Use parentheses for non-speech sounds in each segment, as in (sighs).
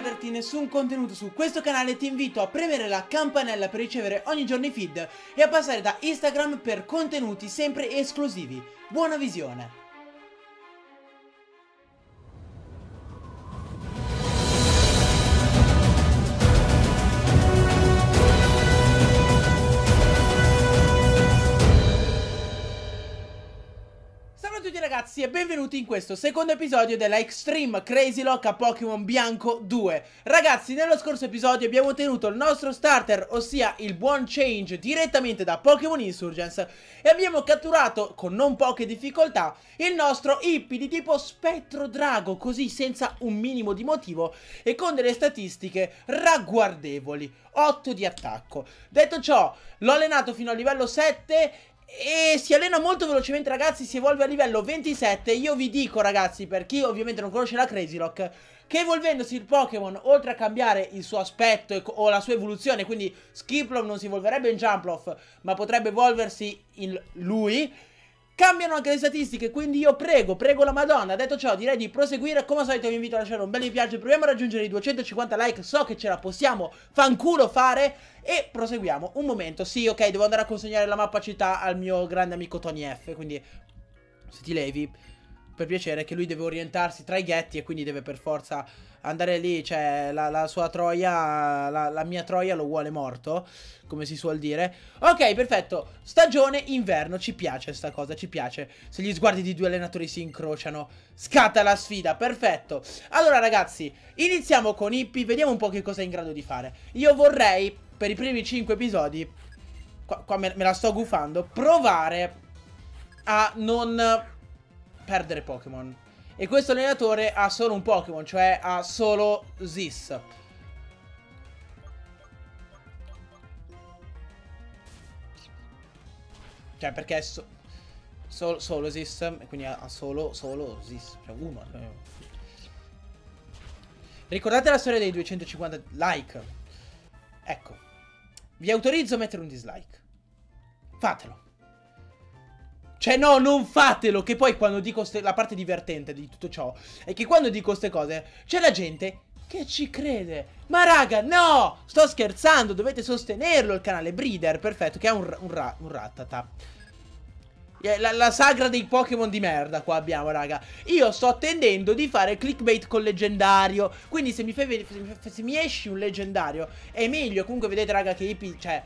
perderti nessun contenuto su questo canale ti invito a premere la campanella per ricevere ogni giorno i feed e a passare da Instagram per contenuti sempre esclusivi. Buona visione! Ragazzi e benvenuti in questo secondo episodio della Extreme Crazy Lock a Pokémon Bianco 2 Ragazzi, nello scorso episodio abbiamo ottenuto il nostro starter, ossia il buon Change direttamente da Pokémon Insurgence E abbiamo catturato, con non poche difficoltà, il nostro Hippie di tipo Spettro Drago Così senza un minimo di motivo e con delle statistiche ragguardevoli. 8 di attacco. Detto ciò, l'ho allenato fino a livello 7 e si allena molto velocemente ragazzi, si evolve a livello 27 Io vi dico ragazzi, per chi ovviamente non conosce la Crazy Rock Che evolvendosi il Pokémon, oltre a cambiare il suo aspetto o la sua evoluzione Quindi Skiplow non si evolverebbe in Jumploff, ma potrebbe evolversi in lui Cambiano anche le statistiche, quindi io prego, prego la madonna Detto ciò, direi di proseguire. Come al solito vi invito a lasciare un bel mi piace Proviamo a raggiungere i 250 like So che ce la possiamo fanculo fare. E proseguiamo Un momento, sì, ok, devo andare a consegnare la mappa città Al mio grande amico Tony F Quindi, se ti levi Per piacere, che lui deve orientarsi tra i ghetti E quindi deve per forza andare lì, cioè la, la sua troia, la, la, mia troia lo vuole morto, come si suol dire. Ok, perfetto, stagione inverno, ci piace sta cosa, ci piace. Se gli sguardi di due allenatori si incrociano, scatta la sfida, perfetto. Allora ragazzi, iniziamo con Hippie, vediamo un po' che cosa è in grado di fare. Io vorrei, per i primi 5 episodi, qua, qua me, me la sto gufando, provare a non perdere Pokémon. E questo allenatore ha solo un Pokémon, cioè ha solo Zis. Cioè, perché è so so solo Zis, quindi ha solo, solo Zis, cioè uno. Ricordate la storia dei 250 like? Ecco, vi autorizzo a mettere un dislike. Fatelo. Cioè no, non fatelo, che poi quando dico la parte divertente di tutto ciò è che quando dico queste cose c'è la gente che ci crede. Ma raga, no! Sto scherzando, dovete sostenerlo il canale Breeder, perfetto, che ha un, un, ra un rattata. Eh, la, la, sagra dei Pokémon di merda qua abbiamo, raga. Io sto attendendo di fare clickbait con leggendario. Quindi se mi, fai, se mi esci un leggendario è meglio. Comunque vedete, raga, che Ipi, cioè...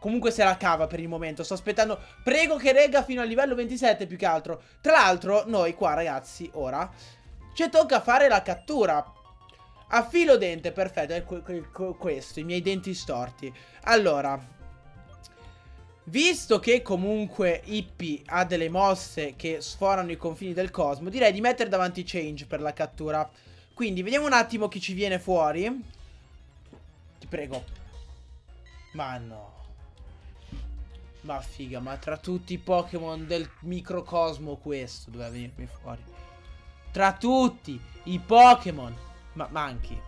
Comunque se la cava per il momento. Sto aspettando Prego che regga fino al livello 27 più che altro. Tra l'altro noi qua ragazzi Ora Ci tocca fare la cattura. A filo dente Perfetto È questo I miei denti storti. Allora Visto che comunque Ippi ha delle mosse che sforano i confini del cosmo Direi di mettere davanti Change per la cattura. Quindi vediamo un attimo chi ci viene fuori. Ti prego. Ma no ma figa, ma tra tutti i Pokémon del microcosmo questo doveva venirmi fuori. Tra tutti i Pokémon. Ma manchi.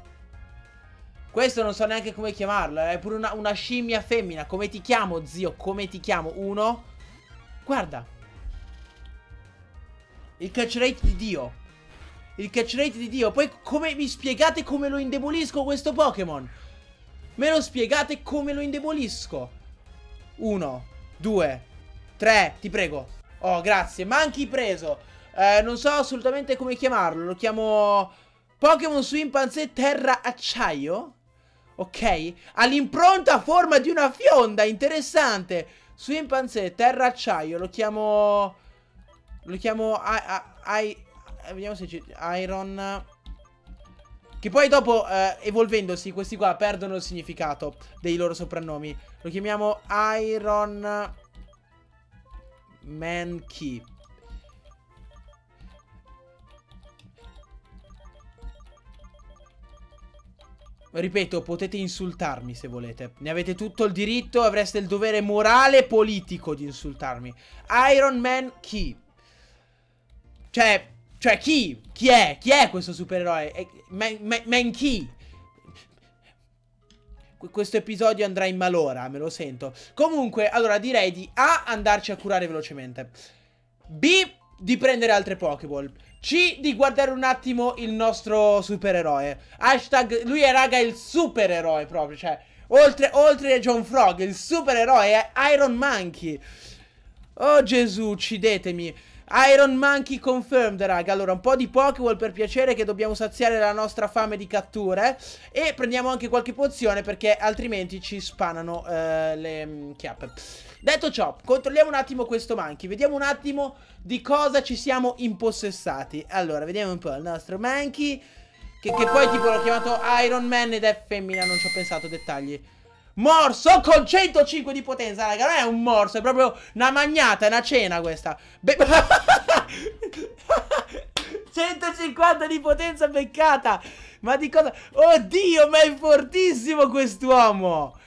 Questo non so neanche come chiamarlo. È pure una, una scimmia femmina. Come ti chiamo, zio? Come ti chiamo? Uno. Guarda. Il catch rate di Dio. Il catch rate di Dio. Poi come mi spiegate come lo indebolisco questo Pokémon? Me lo spiegate come lo indebolisco? Uno. Due. Tre. Ti prego. Oh, grazie. Manchi preso. Eh, non so assolutamente come chiamarlo. Lo chiamo... Pokémon Swimpanzé Terra Acciaio? Ok. Ha l'impronta a forma di una fionda. Interessante. Swimpanzé Terra Acciaio. Lo chiamo... Lo chiamo... I, I, I, vediamo se c'è... Iron... Che poi dopo, eh, evolvendosi, questi qua perdono il significato dei loro soprannomi. Lo chiamiamo Iron Man Key. Ripeto, potete insultarmi se volete. Ne avete tutto il diritto, avreste il dovere morale e politico di insultarmi. Iron Man Key. Cioè, cioè, chi? Chi è? Chi è questo supereroe? Man chi? Questo episodio andrà in malora, me lo sento. Comunque, allora direi di A. Andarci a curare velocemente. B. Di prendere altre Pokéball. C di guardare un attimo il nostro supereroe. Hashtag, lui è raga il supereroe proprio, cioè, oltre, oltre a John Frog, il supereroe è Iron Monkey. Oh Gesù, uccidetemi. Iron Monkey confirmed, raga. Allora, un po' di Pokéball per piacere che dobbiamo saziare la nostra fame di catture. E prendiamo anche qualche pozione perché altrimenti ci spanano uh, le um, chiappe. Detto ciò, controlliamo un attimo questo Monkey. Vediamo un attimo di cosa ci siamo impossessati. Allora, vediamo un po' il nostro Monkey. Che, che poi tipo l'ho chiamato Iron Man ed è femmina, non ci ho pensato, dettagli. Morso con 105 di potenza, raga. Non è un morso, è proprio una magnata, è una cena questa. Be (laughs) 150 di potenza beccata. Ma di cosa? Oddio, ma è fortissimo quest'uomo.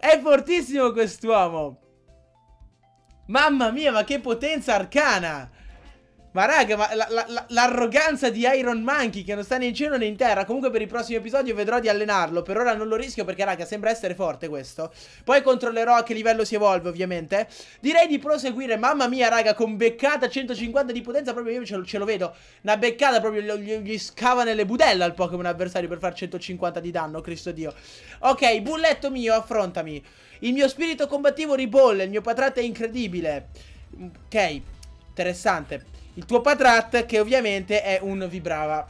È fortissimo quest'uomo. Mamma mia, ma che potenza arcana! Ma raga, ma l'arroganza la, la, di Iron Monkey che non sta né in cielo né in terra. Comunque per il prossimo episodio vedrò di allenarlo. Per ora non lo rischio perché raga sembra essere forte questo. Poi controllerò a che livello si evolve ovviamente. Direi di proseguire, mamma mia raga, con beccata 150 di potenza. Proprio io ce lo, ce lo vedo. Una beccata proprio gli, gli scava nelle budella al Pokémon avversario per fare 150 di danno, Cristo Dio. Ok, bulletto mio, affrontami. Il mio spirito combattivo ribolle, il mio patrat è incredibile. Ok, interessante. Il tuo Patrat che ovviamente è un Vibrava.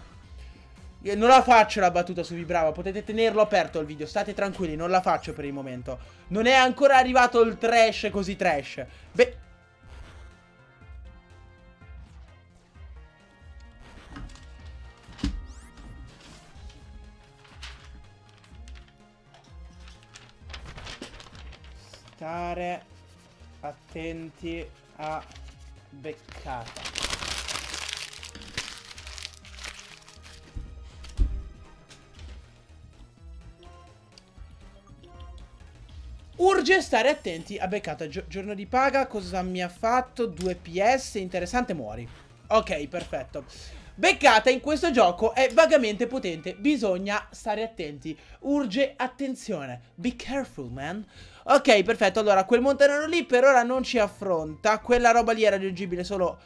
Non la faccio la battuta su Vibrava Potete tenerlo aperto il video State tranquilli, non la faccio per il momento. Non è ancora arrivato il trash così trash. Beh. Stare attenti a beccata Urge stare attenti a beccata. Gio giorno di paga, cosa mi ha fatto? 2 PS, interessante, muori. Ok, perfetto. Beccata in questo gioco è vagamente potente, bisogna stare attenti. Urge attenzione. Be careful, man. Ok, perfetto. Allora, quel montanaro lì per ora non ci affronta. Quella roba lì è raggiungibile solo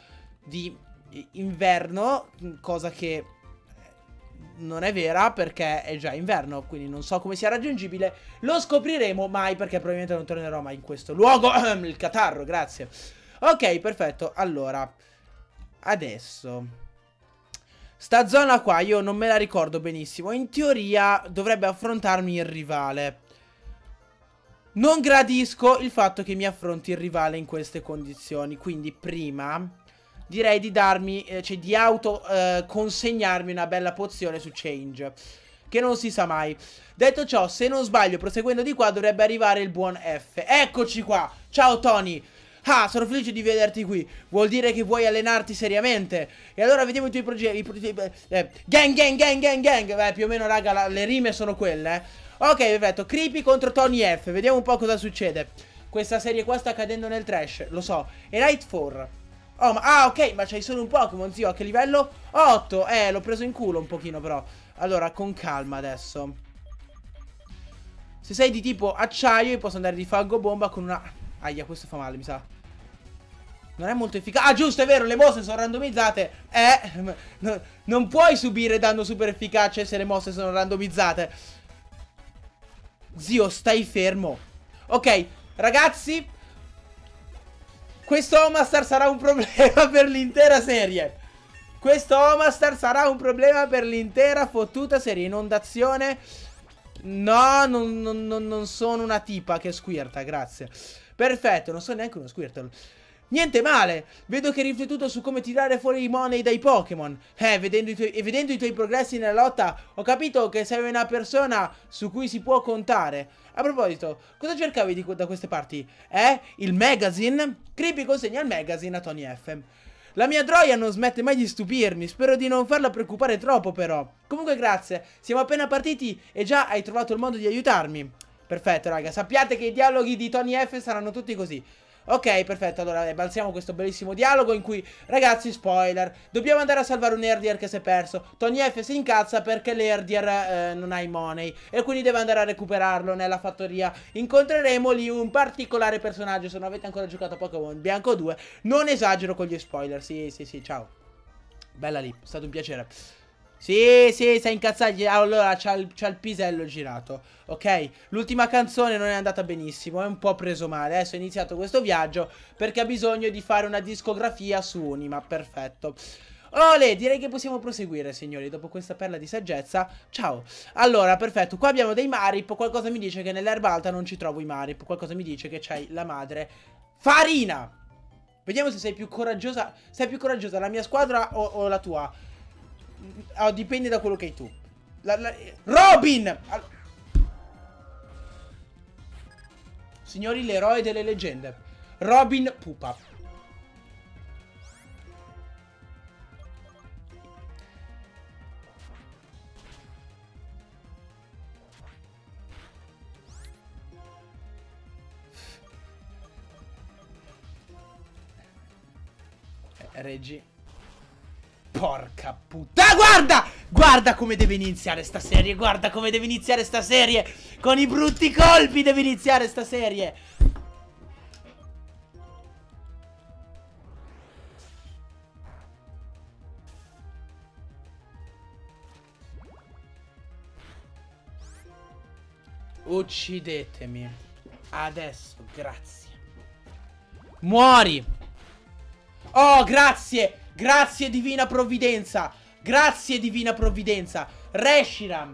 di inverno, cosa che non è vera perché è già inverno, quindi non so come sia raggiungibile. Lo scopriremo mai perché probabilmente non tornerò mai in questo luogo. (clears throat) Il catarro, grazie. Ok, perfetto. Allora, adesso... Sta zona qua io non me la ricordo benissimo. In teoria dovrebbe affrontarmi il rivale. Non gradisco il fatto che mi affronti il rivale in queste condizioni. Quindi prima direi di darmi, eh, cioè di auto eh, consegnarmi una bella pozione su Change. Che non si sa mai. Detto ciò, se non sbaglio, proseguendo di qua dovrebbe arrivare il buon F. Eccoci qua. Ciao Tony. Ah, sono felice di vederti qui. Vuol dire che vuoi allenarti seriamente. E allora vediamo i tuoi progetti. Eh, gang, gang, gang, gang, gang. Beh, più o meno, raga, la, le rime sono quelle, eh. Ok, perfetto. Creepy contro Tony F. Vediamo un po' cosa succede. Questa serie qua sta cadendo nel trash, lo so. E Night 4. Oh, ma... Ah, ok, ma c'hai solo un Pokémon, zio. A che livello? 8. Eh, l'ho preso in culo un pochino, però. Allora, con calma adesso. Se sei di tipo acciaio, io posso andare di falgo bomba con una... Aia, questo fa male, mi sa. Non è molto efficace. Ah, giusto, è vero, le mosse sono randomizzate. Eh, no, non puoi subire danno super efficace se le mosse sono randomizzate. Zio, stai fermo. Ok, ragazzi, questo Omastar sarà un problema (laughs) per l'intera serie. Questo Omastar sarà un problema per l'intera fottuta serie. Inondazione. No, non, non, non, sono una tipa che squirta, grazie. Perfetto, non sono neanche uno squirtle. Niente male, vedo che hai riflettuto su come tirare fuori i money dai Pokémon. Eh, vedendo i, tuoi, e vedendo i tuoi progressi nella lotta, ho capito che sei una persona su cui si può contare. A proposito, cosa cercavi di, da queste parti? Eh? Il magazine? Creepy consegna il magazine a Tony F. La mia droia non smette mai di stupirmi, spero di non farla preoccupare troppo però. Comunque grazie, siamo appena partiti e già hai trovato il modo di aiutarmi. Perfetto raga, sappiate che i dialoghi di Tony F saranno tutti così. Ok, perfetto, allora balziamo questo bellissimo dialogo in cui, ragazzi, spoiler, dobbiamo andare a salvare un Erdier che si è perso. Tony F si incazza perché l'Erdier eh, non ha i money e quindi deve andare a recuperarlo nella fattoria. Incontreremo lì un particolare personaggio, se non avete ancora giocato a Pokémon Bianco 2, non esagero con gli spoiler, sì, sì, sì, ciao. Bella lì, è stato un piacere. Sì, sì, sei incazzato. Allora c'ha il, il, pisello girato. Ok? L'ultima canzone non è andata benissimo. È un po' preso male. Adesso è iniziato questo viaggio perché ha bisogno di fare una discografia su Unima. Perfetto. Ole, direi che possiamo proseguire, signori, dopo questa perla di saggezza. Ciao. Allora, perfetto. Qua abbiamo dei Marip. Qualcosa mi dice che nell'erba alta non ci trovo i Marip. Qualcosa mi dice che c'hai la madre Farina. Vediamo se sei più coraggiosa. Sei più coraggiosa la mia squadra o, o la tua? Oh, dipende da quello che hai tu. La, la... Robin! All... Signori, l'eroe delle leggende. Robin Pupa. Reggi. Porca puttana, guarda! Guarda come deve iniziare sta serie, guarda come deve iniziare sta serie! Con i brutti colpi deve iniziare sta serie! Uccidetemi. Adesso, grazie. Muori! Oh, grazie! Grazie divina provvidenza. Grazie divina provvidenza. Reshiram.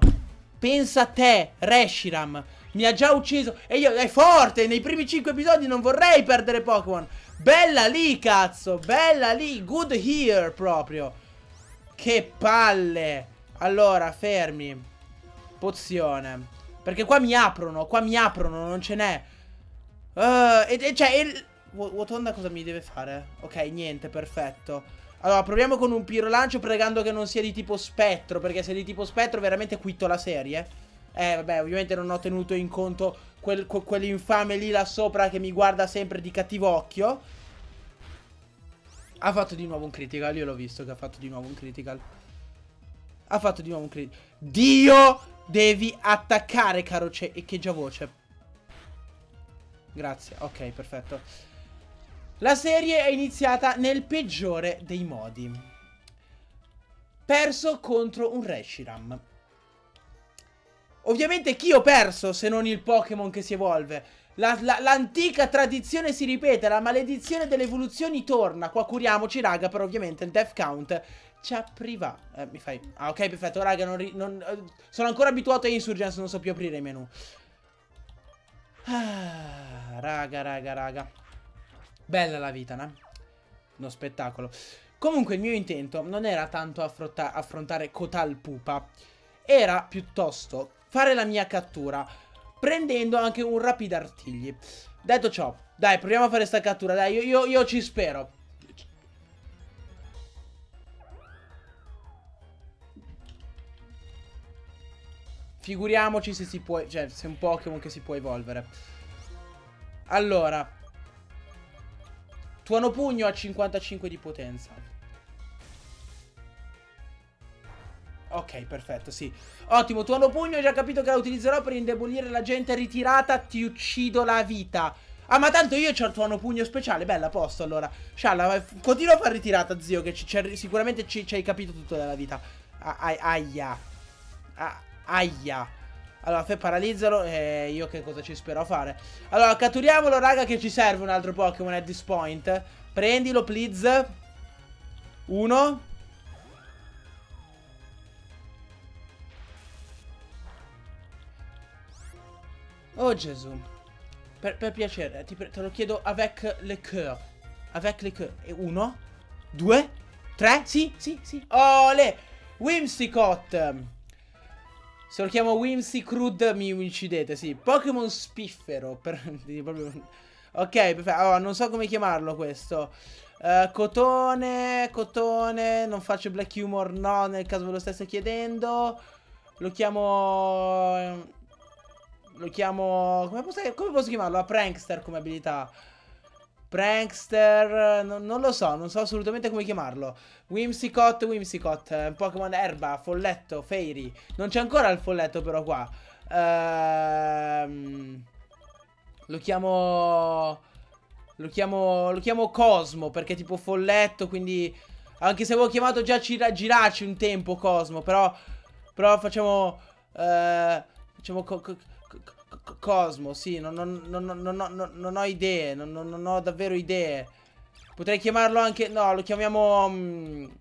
Pensa a te, Reshiram. Mi ha già ucciso. E io, è forte. Nei primi 5 episodi non vorrei perdere Pokémon. Bella lì, cazzo. Bella lì. Good here, proprio. Che palle. Allora, fermi. Pozione. Perché qua mi aprono. Qua mi aprono. Non ce n'è. Uh, e, e, cioè, il... Wotonda cosa mi deve fare? Ok, niente, perfetto. Allora, proviamo con un pirolancio pregando che non sia di tipo spettro, perché se è di tipo spettro veramente quitto la serie. Eh, vabbè, ovviamente non ho tenuto in conto quel, quell'infame lì là sopra che mi guarda sempre di cattivo occhio. Ha fatto di nuovo un critical, io l'ho visto che ha fatto di nuovo un critical. Ha fatto di nuovo un critical. Dio, devi attaccare, caro. E che già voce. Grazie, ok, perfetto. La serie è iniziata nel peggiore dei modi. Perso contro un Reshiram. Ovviamente chi ho perso se non il Pokémon che si evolve? L'antica la, tradizione si ripete, la maledizione delle evoluzioni torna. Qua curiamoci, raga, però ovviamente il Death Count ci ha privato. Eh, mi fai... Ah, ok, perfetto, raga, non, non, eh, sono ancora abituato a Insurgence, non so più aprire i menu. Ah, raga, raga, raga. Bella la vita, no? Uno spettacolo. Comunque il mio intento non era tanto affrontare Kotal Pupa, era piuttosto fare la mia cattura, prendendo anche un rapidartigli. Detto ciò, dai, proviamo a fare sta cattura, dai, io, io, io ci spero. Figuriamoci se si può, cioè, se è un Pokémon che si può evolvere. Allora, Tuono pugno a 55 di potenza. Ok, perfetto, sì. Ottimo, tuono pugno, ho già capito che la utilizzerò per indebolire la gente ritirata, ti uccido la vita. Ah, ma tanto io ho il tuono pugno speciale, bella, a posto, allora. Scialla, continua a fare ritirata, zio, che sicuramente ci, ci, hai capito tutto della vita. aia. aia. Allora, fe paralizzalo e io che cosa ci spero a fare? Allora, catturiamolo, raga, che ci serve un altro Pokémon at this point. Prendilo, please. Uno. Oh Gesù. Per, per piacere, ti, te lo chiedo avec le coeur. Avec le coeur. E uno. Due. Tre. Sì, sì, sì. Ole. Whimsicott. Se lo chiamo Whimsy Crude mi uccidete, sì. Pokémon spiffero. Per. (laughs) Ok, perfetto. Allora, non so come chiamarlo questo. Uh, cotone, cotone. Non faccio black humor, no, nel caso ve lo stesse chiedendo. Lo chiamo... Lo chiamo... Come posso, come posso chiamarlo? A prankster come abilità. Prankster, non, non, lo so, non so assolutamente come chiamarlo. Whimsicott, Whimsicott, Pokémon Erba, Folletto, Fairy. Non c'è ancora il folletto però qua. Ehm, lo chiamo... Lo chiamo, lo chiamo Cosmo perché tipo folletto, quindi... Anche se avevo chiamato già Gira Giraci un tempo, Cosmo, però... Però facciamo... Eh, facciamo... Co co Cosmo, sì, non, non, non, non, ho idee, non, ho davvero idee. Potrei chiamarlo anche... No, lo chiamiamo... Um,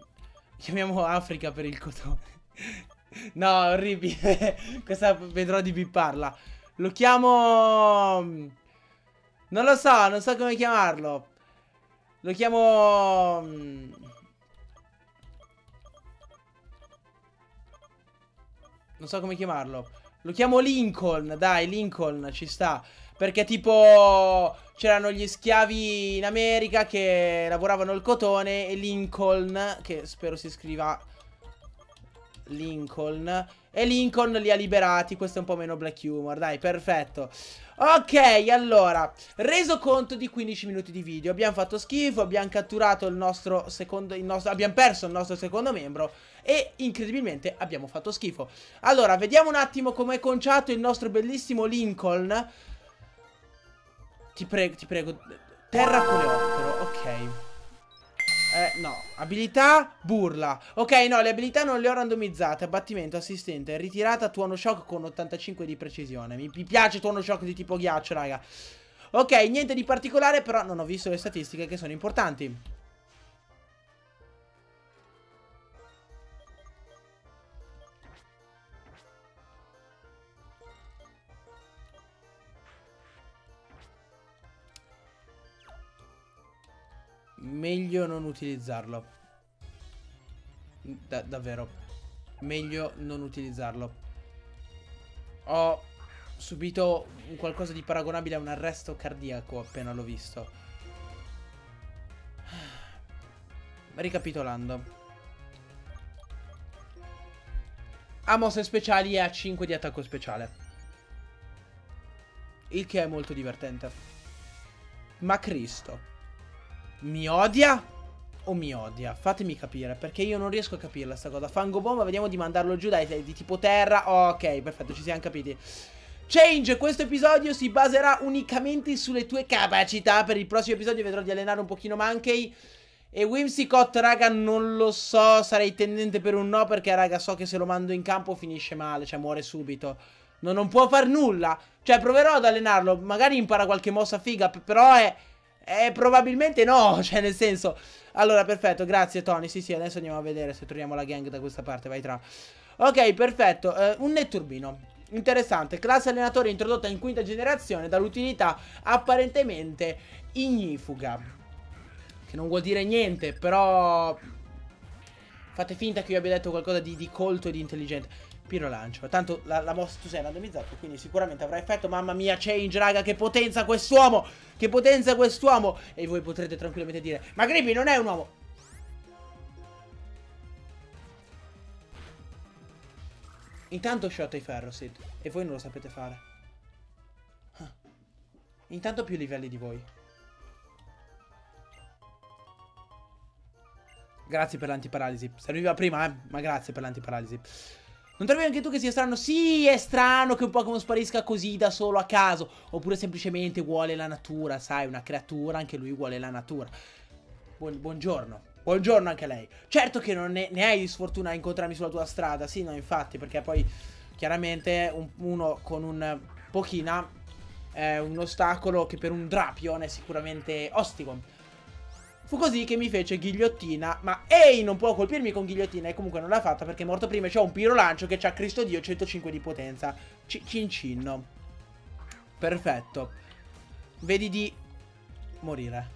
chiamiamo Africa per il cotone. (laughs) no, orribile. (laughs) Questa vedrò di bipparla. Lo chiamo... Mm, non lo so, non so come chiamarlo. Lo chiamo... Mm, non so come chiamarlo. Lo chiamo Lincoln, dai, Lincoln, ci sta. Perché tipo c'erano gli schiavi in America che lavoravano il cotone e Lincoln, che spero si scriva Lincoln, e Lincoln li ha liberati, questo è un po' meno black humor, dai, perfetto. Ok, allora, reso conto di 15 minuti di video, abbiamo fatto schifo, abbiamo catturato il nostro secondo, il nostro, abbiamo perso il nostro secondo membro e incredibilmente abbiamo fatto schifo. Allora, vediamo un attimo come è conciato il nostro bellissimo Lincoln. Ti prego, ti prego. Terra coleottero, ok. Eh, no. Abilità, burla. Ok, no, le abilità non le ho randomizzate. Abbattimento, assistente, ritirata, tuono shock con 85 di precisione. Mi, mi piace tuono shock di tipo ghiaccio, raga. Ok, niente di particolare, però non ho visto le statistiche che sono importanti. Meglio non utilizzarlo. Da davvero. Meglio non utilizzarlo. Ho subito qualcosa di paragonabile a un arresto cardiaco appena l'ho visto. (sighs) Ricapitolando. Ha mosse speciali e ha 5 di attacco speciale. Il che è molto divertente. Ma Cristo. Mi odia? O mi odia? Fatemi capire, perché io non riesco a capirla sta cosa. Fango bomba, vediamo di mandarlo giù, dai, di tipo terra. Oh, ok, perfetto, ci siamo capiti. Change, questo episodio si baserà unicamente sulle tue capacità. Per il prossimo episodio vedrò di allenare un pochino Mankey. E Whimsicott, raga, non lo so, sarei tendente per un no, perché, raga, so che se lo mando in campo finisce male, cioè muore subito. No, non può far nulla. Cioè, proverò ad allenarlo, magari impara qualche mossa figa, però è... Eh, probabilmente no, (laughs) cioè nel senso... Allora, perfetto, grazie Tony. Sì, sì, adesso andiamo a vedere se troviamo la gang da questa parte, vai tra. Ok, perfetto. Uh, un netturbino. Interessante. Classe allenatore introdotta in quinta generazione dall'utilità apparentemente ignifuga. Che non vuol dire niente, però... Fate finta che io abbia detto qualcosa di, di colto e di intelligente. Piro lancio. Tanto la, la mossa tu sei randomizzato, quindi sicuramente avrà effetto. Mamma mia, change, raga, che potenza quest'uomo! Che potenza quest'uomo! E voi potrete tranquillamente dire, ma Grippy non è un uomo! Intanto shot ai ferro, Sid. E voi non lo sapete fare. Ah. Intanto più livelli di voi. Grazie per l'antiparalisi. Serviva prima, eh? Ma grazie per l'antiparalisi. Non trovi anche tu che sia strano? Sì, è strano che un Pokémon sparisca così da solo a caso. Oppure semplicemente vuole la natura, sai, una creatura, anche lui vuole la natura. Buon, buongiorno. Buongiorno anche a lei. Certo che non ne, ne hai di sfortuna a incontrarmi sulla tua strada. Sì, no, infatti, perché poi chiaramente un, uno con un Pochina è un ostacolo che per un Drapion è sicuramente ostico. Fu così che mi fece ghigliottina Ma ehi non può colpirmi con ghigliottina E comunque non l'ha fatta perché è morto prima C'è un pirolancio che c'ha Cristo Dio 105 di potenza. C Cincinno Perfetto. Vedi di morire.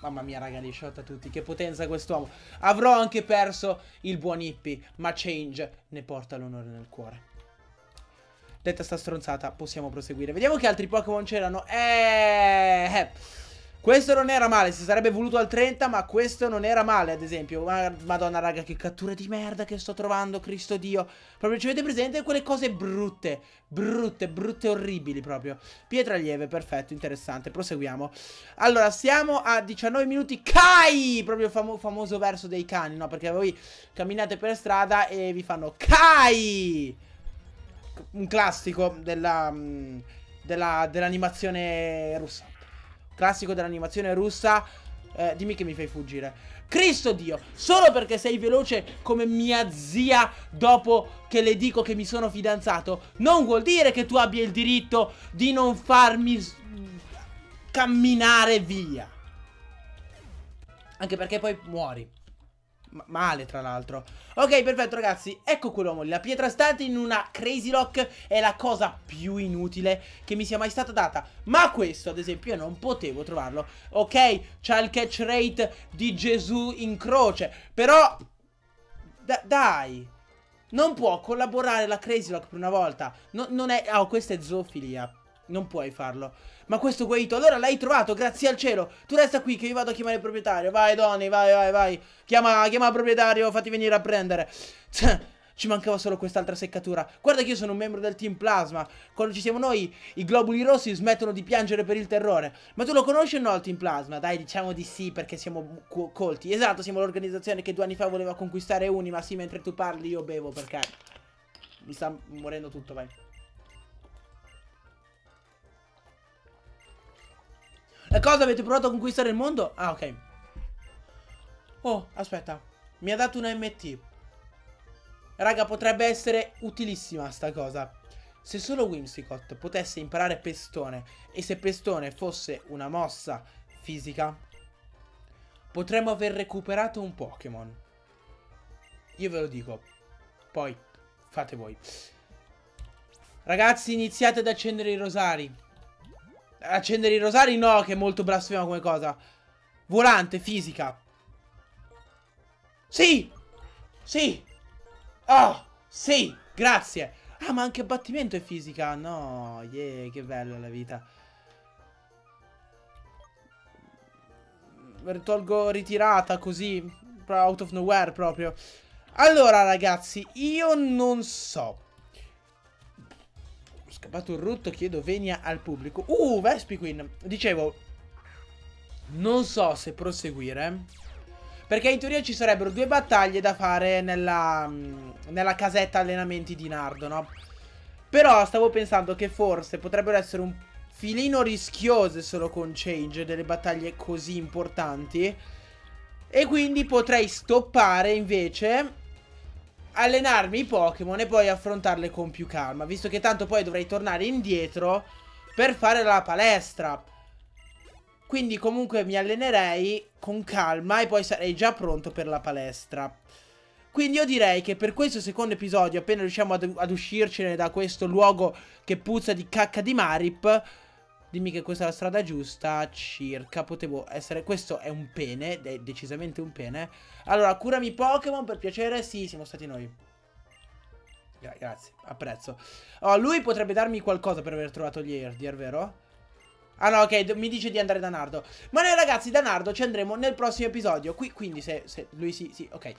Mamma mia raga li shot a tutti. Che potenza quest'uomo. Avrò anche perso il buon Hippie Ma Change ne porta l'onore nel cuore. Detta sta stronzata Possiamo proseguire. Vediamo che altri Pokémon c'erano. Eh, eh. Questo non era male, si sarebbe voluto al 30, ma questo non era male, ad esempio. Madonna, raga, che cattura di merda che sto trovando, Cristo Dio. Proprio ci avete presente quelle cose brutte, brutte, brutte, orribili proprio. Pietra lieve, perfetto, interessante, proseguiamo. Allora, siamo a 19 minuti, Kai! Proprio famo famoso verso dei cani, no? Perché voi camminate per strada e vi fanno Kai! Un classico della... dell'animazione dell russa classico dell'animazione russa. Eh, dimmi che mi fai fuggire. Cristo Dio, solo perché sei veloce come mia zia dopo che le dico che mi sono fidanzato, non vuol dire che tu abbia il diritto di non farmi camminare via. Anche perché poi muori. Male, tra l'altro. Ok, perfetto, ragazzi. Ecco quell'uomo lì. La pietra stante in una Crazy Lock è la cosa più inutile che mi sia mai stata data. Ma questo, ad esempio, io non potevo trovarlo. Ok, c'ha il catch rate di Gesù in croce. Però... Da dai. Non può collaborare la Crazy Lock per una volta. No, non è... Oh, questa è zoofilia. Non puoi farlo. Ma questo guaito, allora l'hai trovato, grazie al cielo. Tu resta qui che io vado a chiamare il proprietario. Vai, Donny, vai, vai, vai. Chiama, chiama il proprietario, fatti venire a prendere. Ci mancava solo quest'altra seccatura. Guarda che io sono un membro del team Plasma. Quando ci siamo noi, i globuli rossi smettono di piangere per il terrore. Ma tu lo conosci o no il team Plasma? Dai, diciamo di sì perché siamo colti. Esatto, siamo l'organizzazione che due anni fa voleva conquistare Unima. Sì, mentre tu parli io bevo perché mi sta morendo tutto, vai. E cosa avete provato a conquistare il mondo? Ah, ok. Oh, aspetta. Mi ha dato una MT. Raga, potrebbe essere utilissima sta cosa. Se solo Whimsicott potesse imparare Pestone e se Pestone fosse una mossa fisica, potremmo aver recuperato un Pokémon. Io ve lo dico. Poi, fate voi. Ragazzi, iniziate ad accendere i rosari. Accendere i rosari no, che è molto blasfema come cosa. Volante, fisica. Sì! Sì! Oh! Sì! Grazie! Ah, ma anche abbattimento è fisica. No, yeah, che bella la vita. Tolgo ritirata così. Out of nowhere proprio. Allora, ragazzi, io non so scappato un rutto, chiedo venia al pubblico. Uh, Vespiquin. Dicevo, non so se proseguire. Perché in teoria ci sarebbero due battaglie da fare nella, nella casetta allenamenti di Nardo, no? Però stavo pensando che forse potrebbero essere un filino rischiose solo con Change delle battaglie così importanti. E quindi potrei stoppare invece allenarmi i Pokémon e poi affrontarle con più calma. Visto che tanto poi dovrei tornare indietro per fare la palestra. Quindi comunque mi allenerei con calma e poi sarei già pronto per la palestra. Quindi io direi che per questo secondo episodio, appena riusciamo ad, ad uscircene da questo luogo che puzza di cacca di Marip... Dimmi che questa è la strada giusta, circa, potevo essere... Questo è un pene, è decisamente un pene. Allora, curami Pokémon, per piacere, sì, siamo stati noi. Gra grazie, apprezzo. Oh, lui potrebbe darmi qualcosa per aver trovato gli Erdier, vero? Ah no, ok, mi dice di andare da Nardo. Ma noi ragazzi da Nardo ci andremo nel prossimo episodio. Qui, quindi se, se lui sì, sì, ok.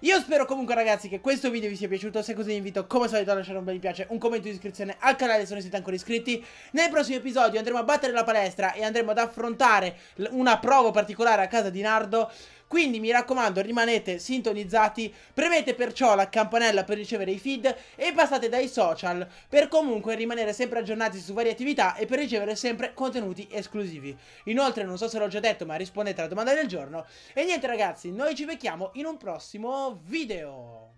Io spero comunque ragazzi che questo video vi sia piaciuto. Se così vi invito come al solito a lasciare un bel mi piace, un commento di iscrizione al canale se non siete ancora iscritti. Nel prossimo episodio andremo a battere la palestra e andremo ad affrontare una prova particolare a casa di Nardo. Quindi mi raccomando rimanete sintonizzati, premete perciò la campanella per ricevere i feed e passate dai social per comunque rimanere sempre aggiornati su varie attività e per ricevere sempre contenuti esclusivi. Inoltre non so se l'ho già detto ma rispondete alla domanda del giorno e niente ragazzi, noi ci becchiamo in un prossimo video.